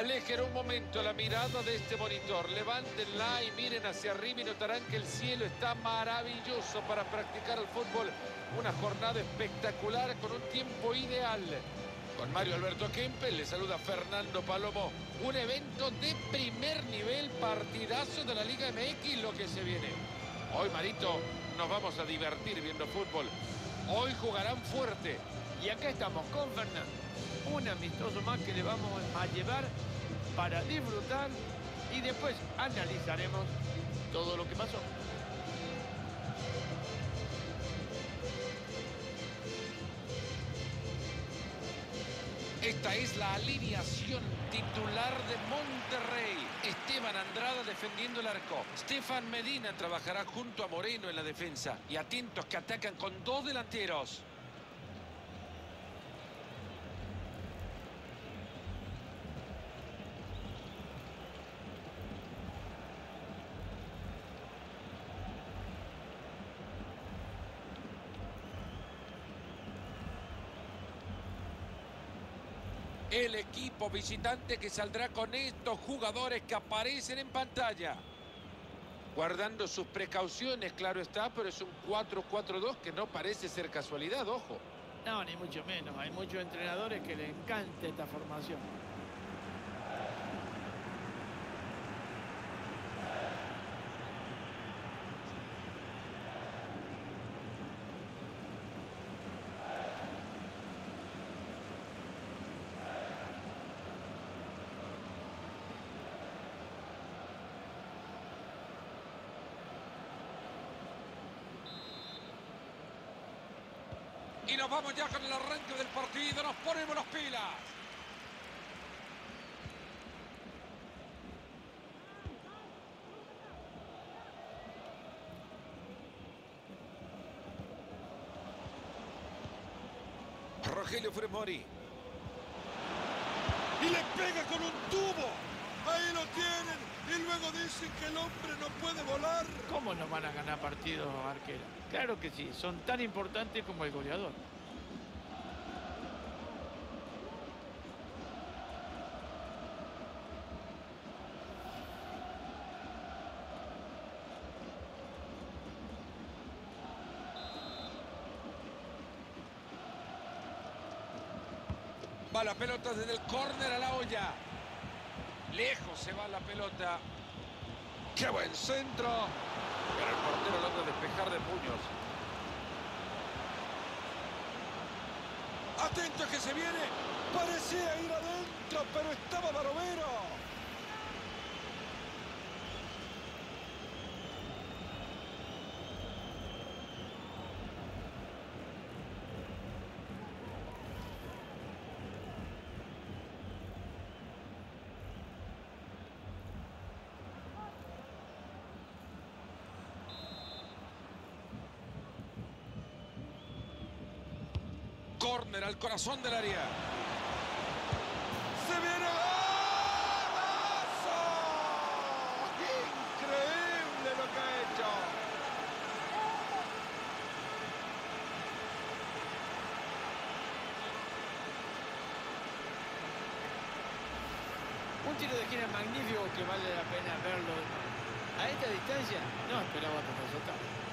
Alejen un momento la mirada de este monitor, levántenla y miren hacia arriba y notarán que el cielo está maravilloso para practicar el fútbol. Una jornada espectacular con un tiempo ideal. Con Mario Alberto Kempe le saluda Fernando Palomo. Un evento de primer nivel, partidazo de la Liga MX, lo que se viene. Hoy, Marito, nos vamos a divertir viendo fútbol. Hoy jugarán fuerte. Y acá estamos con Fernando. Un amistoso más que le vamos a llevar para disfrutar y después analizaremos todo lo que pasó. Esta es la alineación titular de Monterrey. Esteban Andrada defendiendo el arco. Stefan Medina trabajará junto a Moreno en la defensa. Y atentos que atacan con dos delanteros. el visitante que saldrá con estos jugadores que aparecen en pantalla. Guardando sus precauciones, claro está, pero es un 4-4-2 que no parece ser casualidad, ojo. No, ni mucho menos. Hay muchos entrenadores que le encanta esta formación. Nos vamos ya con el arranque del partido. Nos ponemos las pilas. Rogelio Fremori. Y le pega con un tubo. Ahí lo tienen. Y luego dicen que el hombre no puede volar. ¿Cómo nos van a ganar partidos, arquero? Claro que sí, son tan importantes como el goleador. Va la pelota desde el córner a la olla. Lejos se va la pelota. ¡Qué buen centro! Pero el portero logra despejar de puños. Atento que se viene. Parecía ir adentro, pero estaba Barovero. Córner al corazón del área. ¡Se viene golazo! Increíble lo que ha hecho. Un tiro de esquina magnífico que vale la pena verlo. A esta distancia no esperaba otro resultado.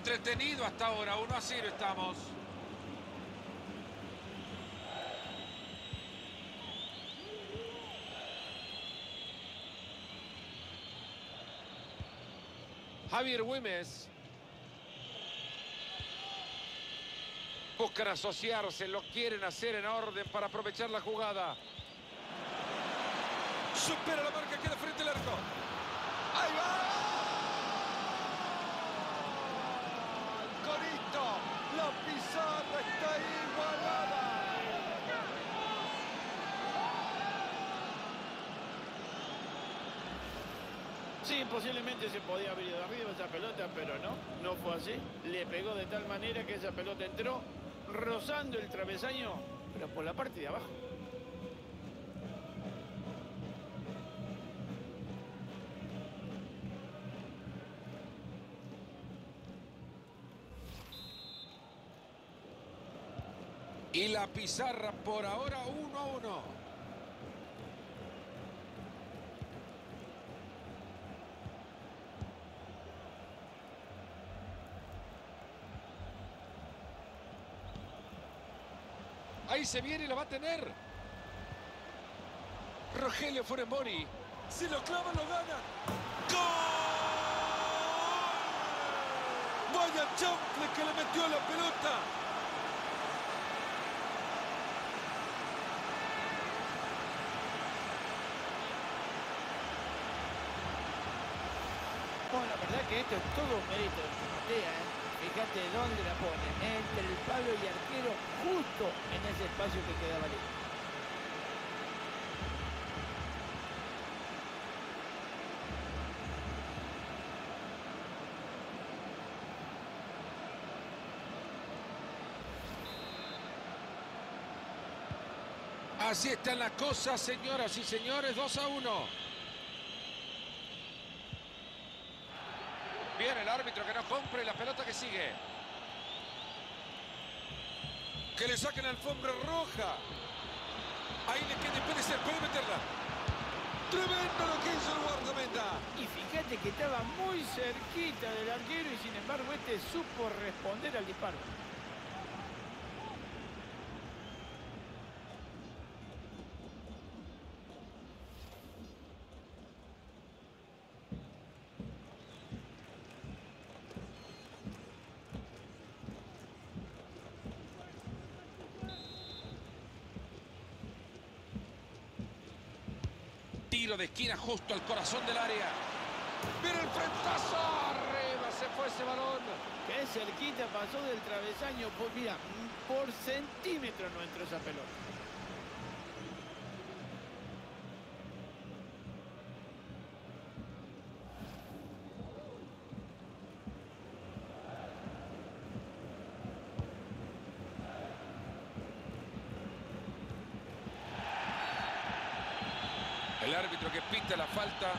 Entretenido hasta ahora, 1 a 0 estamos. Javier Güemes. Buscan asociarse, lo quieren hacer en orden para aprovechar la jugada. Supera la marca, queda frente al arco. ¡Ahí va! Con esto, Sí, posiblemente se podía haber ido arriba esa pelota, pero no, no fue así. Le pegó de tal manera que esa pelota entró rozando el travesaño, pero por la parte de abajo. Y la pizarra por ahora 1 a 1. Ahí se viene y la va a tener. Rogelio Funemori. Si lo clava, lo gana. ¡Gol! Vaya chample que le metió la pelota. Bueno, la verdad esto es todo un mérito de Timotea, ¿eh? Fíjate dónde la pone, entre el palo y arquero, justo en ese espacio que quedaba libre. Así están las cosas, señoras y señores, 2 a 1. Bien, el árbitro que no compre la pelota que sigue. Que le saquen alfombra roja. Ahí le queda, puede ser, puede meterla. Tremendo lo que hizo el guardameta. Y fíjate que estaba muy cerquita del arquero y sin embargo este supo responder al disparo. Tiro de esquina justo al corazón del área. Mira el frentazo. Arriba se fue ese balón. Qué cerquita pasó del travesaño. Pues mira, por centímetro no entró esa pelota. El árbitro que pita la falta.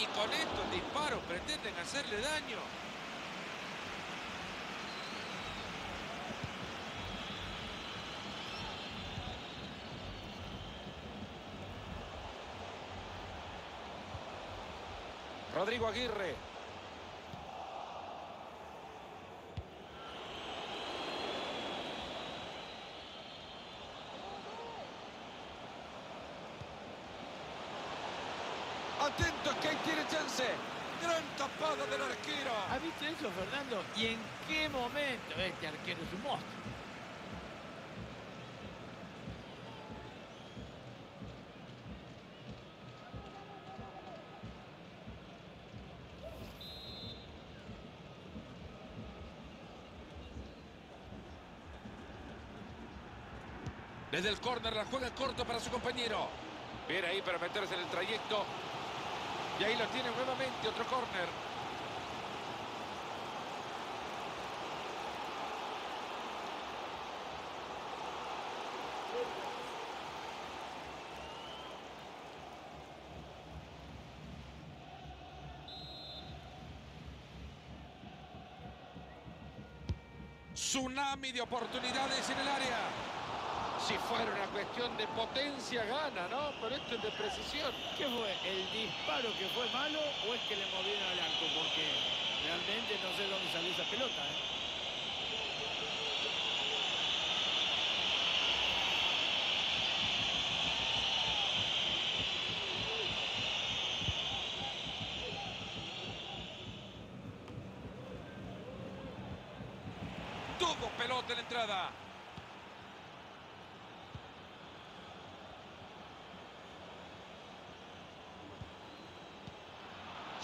Y con estos disparos pretenden hacerle daño. Rodrigo Aguirre. Atentos que ahí tiene chance. Gran tapada del arquero. ¿Has visto eso, Fernando? ¿Y en qué momento este arquero es un monstruo? Desde el córner la juega corto para su compañero. Bien ahí para meterse en el trayecto. Y ahí lo tiene nuevamente, otro córner. Tsunami de oportunidades en el área. Si fuera una cuestión de potencia, gana, ¿no? Pero esto es de precisión. ¿Qué fue? ¿El disparo que fue malo o es que le movieron al arco? Porque realmente no sé dónde salió esa pelota. ¿eh?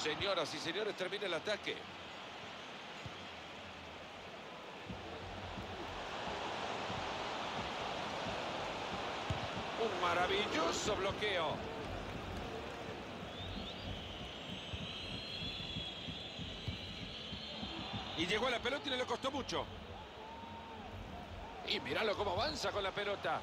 Señoras y señores, termina el ataque. Un maravilloso bloqueo. Y llegó a la pelota y le costó mucho. Y miralo cómo avanza con la pelota.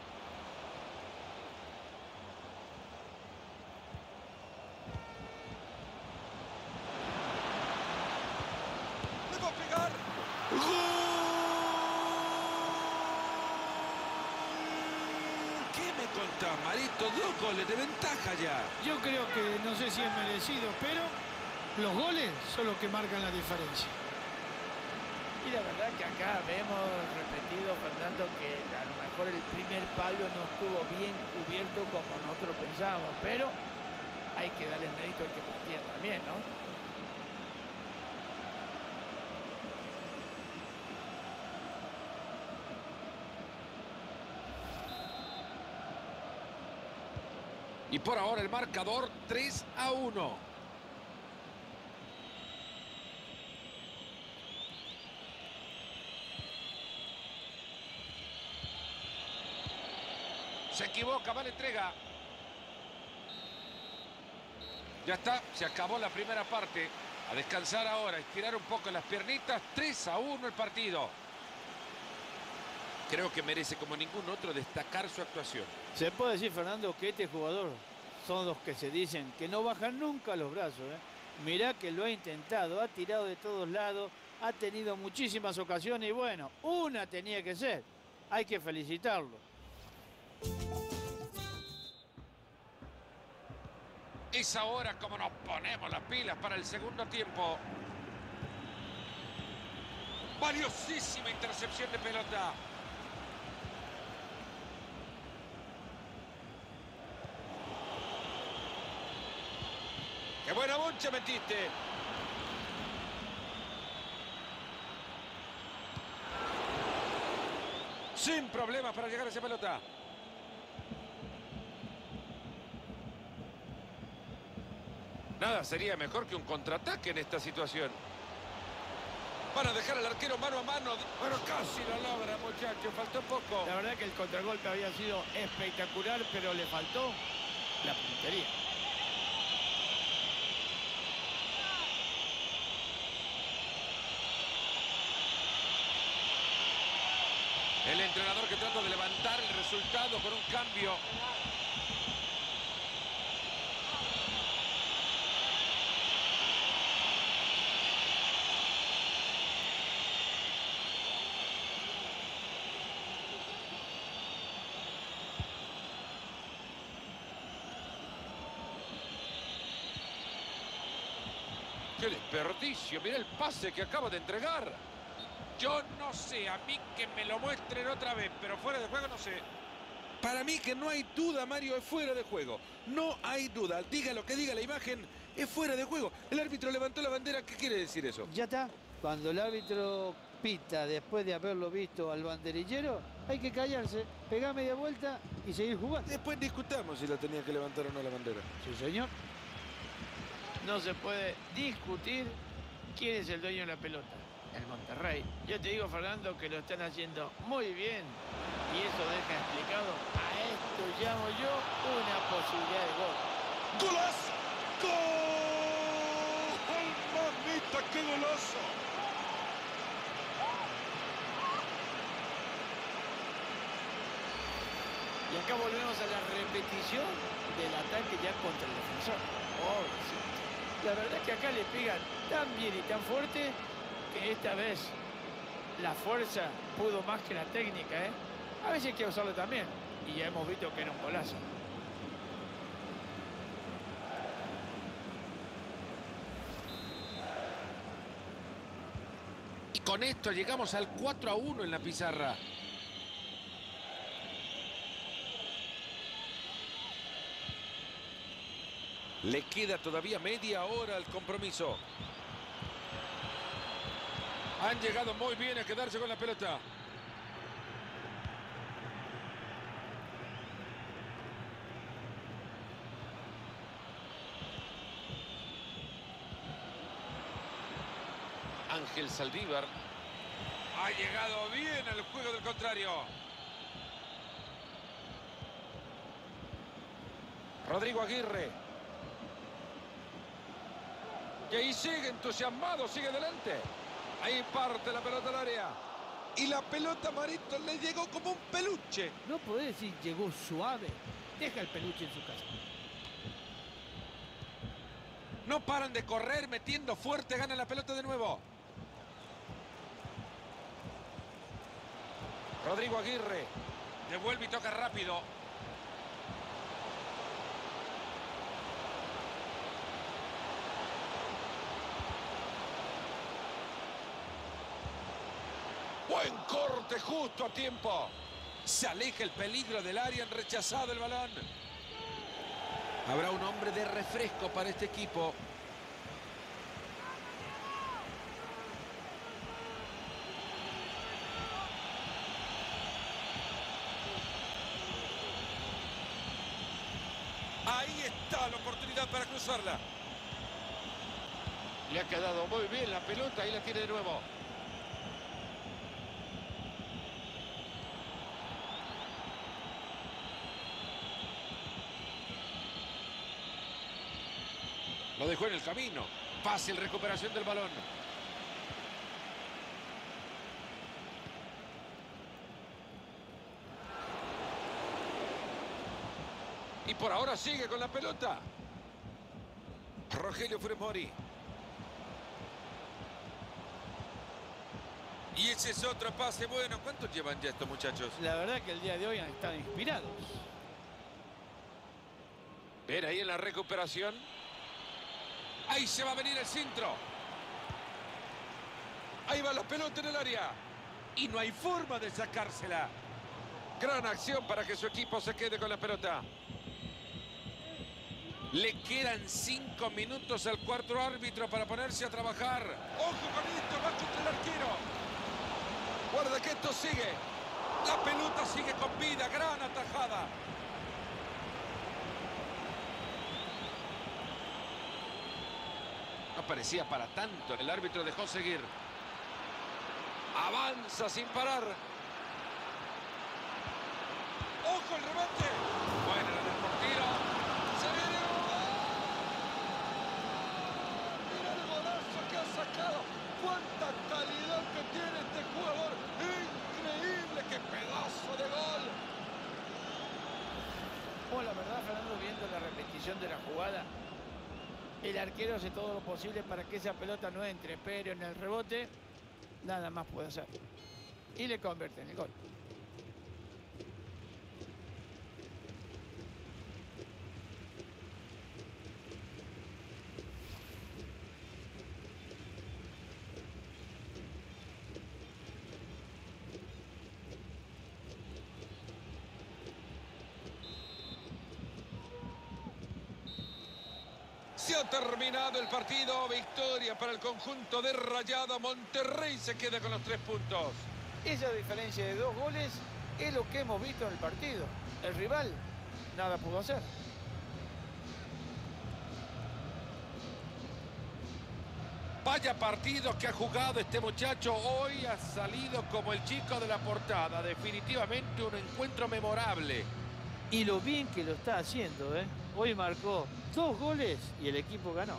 Me contás, Marito? Dos goles de ventaja ya. Yo creo que no sé si es merecido, pero los goles son los que marcan la diferencia. Y la verdad que acá vemos repetido, Fernando, que a lo mejor el primer palo no estuvo bien cubierto como nosotros pensábamos, pero hay que darle mérito al que partía también, ¿no? Y por ahora el marcador 3 a 1. Se equivoca, vale entrega. Ya está, se acabó la primera parte. A descansar ahora, estirar un poco las piernitas. 3 a 1 el partido. Creo que merece como ningún otro destacar su actuación. Se puede decir, Fernando, que este jugador son los que se dicen que no bajan nunca los brazos. ¿eh? Mirá que lo ha intentado, ha tirado de todos lados, ha tenido muchísimas ocasiones y bueno, una tenía que ser. Hay que felicitarlo. Es ahora como nos ponemos las pilas para el segundo tiempo. Valiosísima intercepción de pelota. ¡Qué buena boncha metiste! Sin problemas para llegar a esa pelota. Nada sería mejor que un contraataque en esta situación. Van a dejar al arquero mano a mano. Pero casi lo logra, muchachos. Faltó poco. La verdad que el contragolpe había sido espectacular, pero le faltó la puntería. El entrenador que trata de levantar el resultado con un cambio. ¡Qué desperdicio! Mira el pase que acaba de entregar. Yo no sé, a mí que me lo muestren otra vez, pero fuera de juego no sé. Para mí que no hay duda, Mario, es fuera de juego. No hay duda. Diga lo que diga la imagen, es fuera de juego. El árbitro levantó la bandera. ¿Qué quiere decir eso? Ya está. Cuando el árbitro pita después de haberlo visto al banderillero, hay que callarse, pegar media vuelta y seguir jugando. Después discutamos si la tenía que levantar o no la bandera. Sí, señor. No se puede discutir quién es el dueño de la pelota. El Monterrey. Yo te digo, Fernando, que lo están haciendo muy bien. Y eso deja explicado. A esto llamo yo una posibilidad de gol. ¡Golazo! ¡Gol! ¡Mamita, qué golazo! Y acá volvemos a la repetición del ataque ya contra el defensor. Pobrecito. La verdad es que acá le pegan tan bien y tan fuerte que esta vez la fuerza pudo más que la técnica, ¿eh? A veces hay que usarlo también. Y ya hemos visto que era un golazo. Y con esto llegamos al 4 a 1 en la pizarra. Le queda todavía media hora al compromiso. Han llegado muy bien a quedarse con la pelota. Ángel Saldívar. Ha llegado bien al juego del contrario. Rodrigo Aguirre. Y ahí sigue entusiasmado, sigue adelante. Ahí parte la pelota al área. Y la pelota Marito le llegó como un peluche. No podés decir llegó suave. Deja el peluche en su casa. No paran de correr, metiendo fuerte, gana la pelota de nuevo. Rodrigo Aguirre. Devuelve y toca rápido. Buen corte justo a tiempo. Se aleja el peligro del área, han rechazado el balón. Habrá un hombre de refresco para este equipo. Ahí está la oportunidad para cruzarla. Le ha quedado muy bien la pelota y la tiene de nuevo. Lo dejó en el camino. Fácil recuperación del balón. Y por ahora sigue con la pelota. Rogelio Fremori. Y ese es otro pase bueno. ¿Cuántos llevan ya estos muchachos? La verdad que el día de hoy han estado inspirados. Ver ahí en la recuperación. Ahí se va a venir el centro. Ahí va la pelota en el área. Y no hay forma de sacársela. Gran acción para que su equipo se quede con la pelota. Le quedan cinco minutos al cuarto árbitro para ponerse a trabajar. Ojo con esto, va contra el arquero. Guarda que esto sigue. La pelota sigue con vida, gran atajada. Parecía para tanto. El árbitro dejó seguir. Avanza sin parar. ¡Ojo el remate! Bueno, el del portero. ¡Se viene el gol! ¡Mira el golazo que ha sacado! ¡Cuánta calidad que tiene este jugador! ¡Increíble! ¡Qué pedazo de gol! Bueno, la verdad, Fernando, viendo la repetición de la jugada, el arquero hace todo lo posible para que esa pelota no entre, pero en el rebote nada más puede hacer. Y le convierte en el gol. Se ha terminado el partido. Victoria para el conjunto de Rayado. Monterrey se queda con los tres puntos. Esa diferencia de dos goles es lo que hemos visto en el partido. El rival nada pudo hacer. Vaya partido que ha jugado este muchacho. Hoy ha salido como el chico de la portada. Definitivamente un encuentro memorable. Y lo bien que lo está haciendo, ¿eh? Hoy marcó dos goles y el equipo ganó.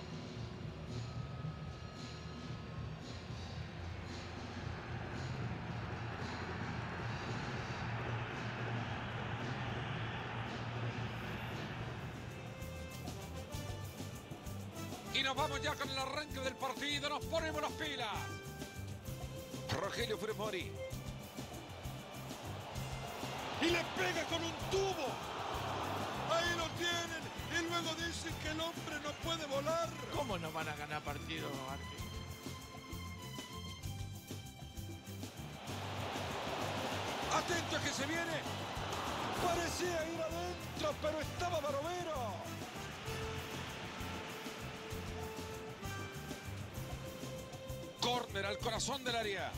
Y nos vamos ya con el arranque del partido. Nos ponemos las pilas. Rogelio Fremori. Y le pega con un tubo. Ahí lo tienen. Luego dicen que el hombre no puede volar. ¿Cómo no van a ganar partido, Arqui? Atento a que se viene. Parecía ir adentro, pero estaba Barovero. Córner al corazón del área.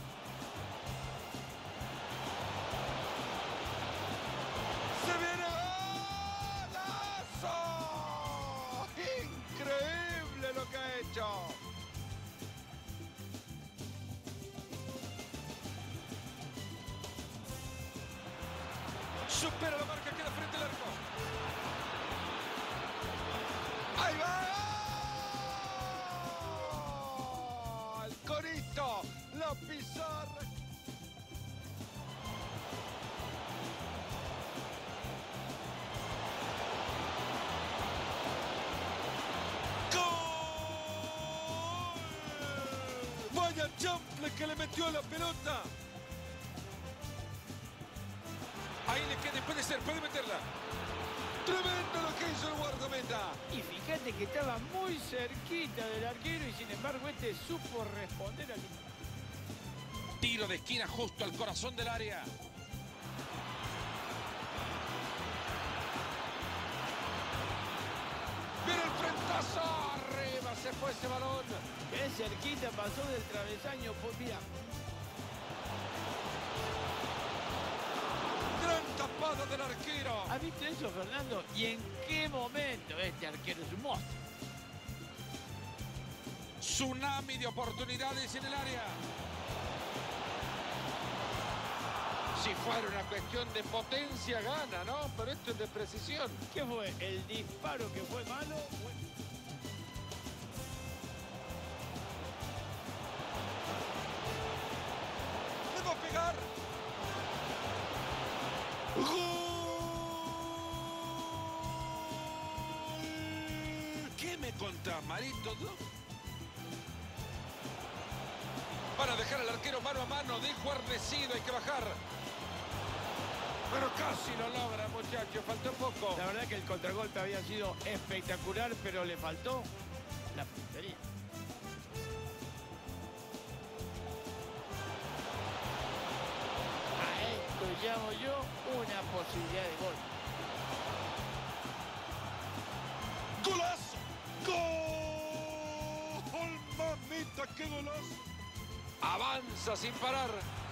Chample que le metió la pelota. Ahí le queda, puede ser, puede meterla. Tremendo lo que hizo el guardameta. Y fíjate que estaba muy cerquita del arquero y sin embargo este supo responder al Tiro de esquina justo al corazón del área. Se fue ese balón. Qué cerquita pasó del travesaño. Pues mira, Gran tapada del arquero. ¿has visto eso, Fernando? ¿Y en qué momento este arquero es un monstruo? Tsunami de oportunidades en el área. Si fuera una cuestión de potencia, gana, ¿no? Pero esto es de precisión. ¿Qué fue? ¿El disparo que fue malo? Dejo arnecido, hay que bajar. Pero casi lo logra, muchachos. Faltó poco. La verdad que el contragolpe había sido espectacular, pero le faltó la puntería. A esto llamo yo una posibilidad de gol. ¡Golazo! ¡Gol! ¡Mamita, qué golazo! Avanza sin parar.